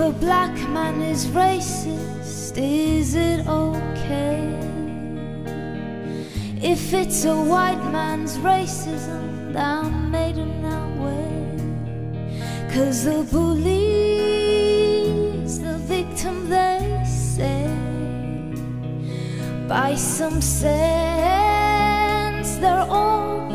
a black man is racist, is it okay? If it's a white man's racism, I'm made in that way. Cause the bully's the victim, they say. By some sense, they're all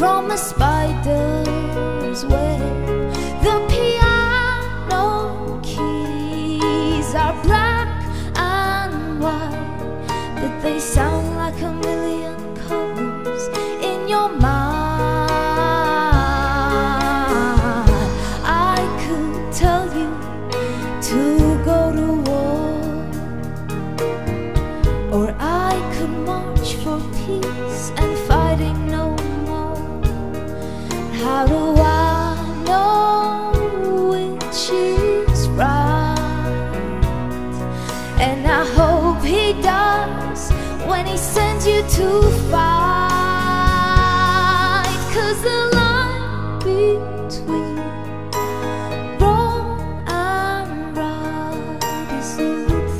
from a spider's web. To fight. Cause the line between wrong and right is thread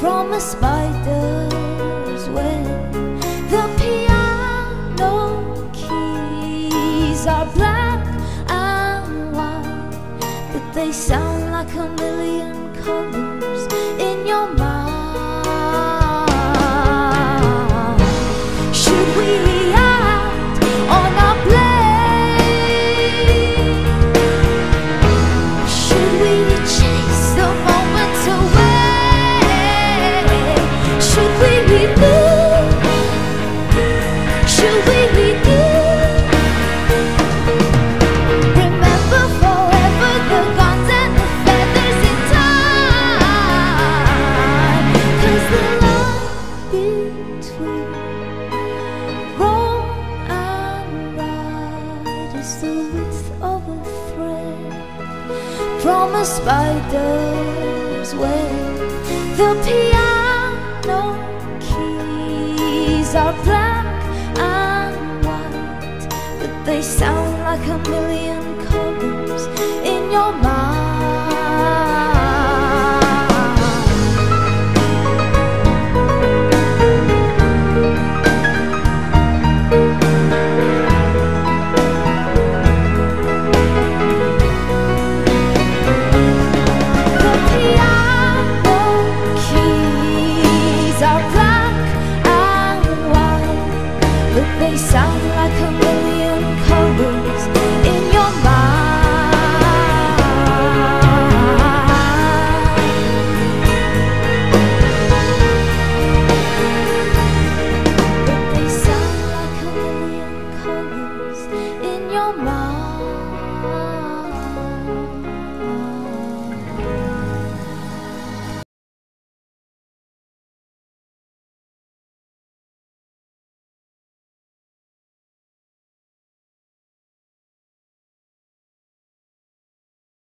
from a spider's web. The piano keys are black and white, but they sound like a million colors from a spider's web. The piano keys are black and white, but they sound like a million colors in your mind. vực đây sao lại không